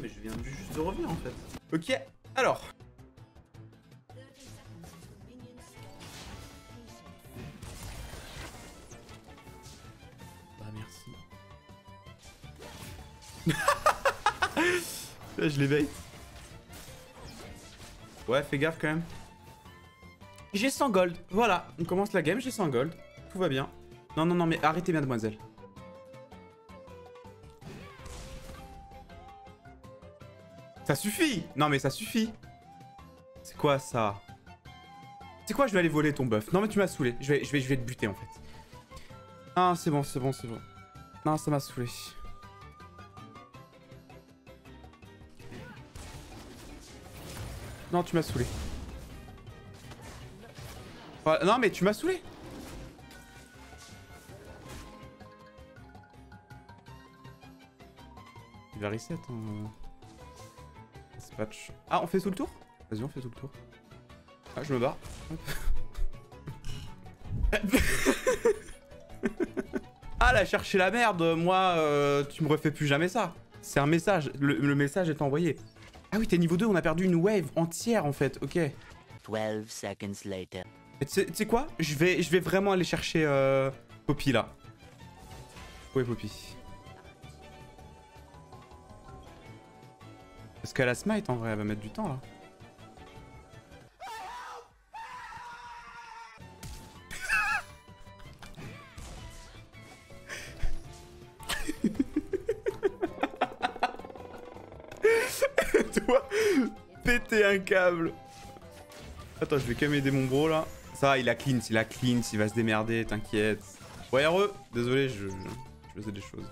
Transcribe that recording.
Mais je viens juste de revenir en fait. Ok, alors. Bah merci. Là, je les bait. Ouais, fais gaffe quand même. J'ai 100 gold. Voilà, on commence la game, j'ai 100 gold. Tout va bien. Non, non, non, mais arrêtez, mademoiselle. Ça suffit Non, mais ça suffit C'est quoi ça? C'est quoi? Je vais aller voler ton buff. Non, mais tu m'as saoulé. Je vais, je, vais, je vais te buter en fait. Ah, c'est bon, c'est bon, c'est bon. Non, ça m'a saoulé. Non, tu m'as saoulé. Voilà. Non, mais tu m'as saoulé. Il va reset. Hein. Ah, on fait tout le tour? Vas-y, on fait tout le tour. Ah, je me barre. ah, là, chercher la merde, moi, euh, tu me refais plus jamais ça. C'est un message. Le, le message est envoyé. Ah oui, t'es niveau 2, on a perdu une wave entière en fait, ok. 12 seconds later. Tu sais quoi? Je vais, je vais vraiment aller chercher euh, Poppy là. Où est Poppy? Parce qu'elle a smite en vrai, elle va mettre du temps là. Toi, péter un câble. Attends, je vais quand même aider mon bro là. Ça, il a clean, il a clean, il va se démerder, t'inquiète. Ouais, heureux. Désolé, je, je faisais des choses.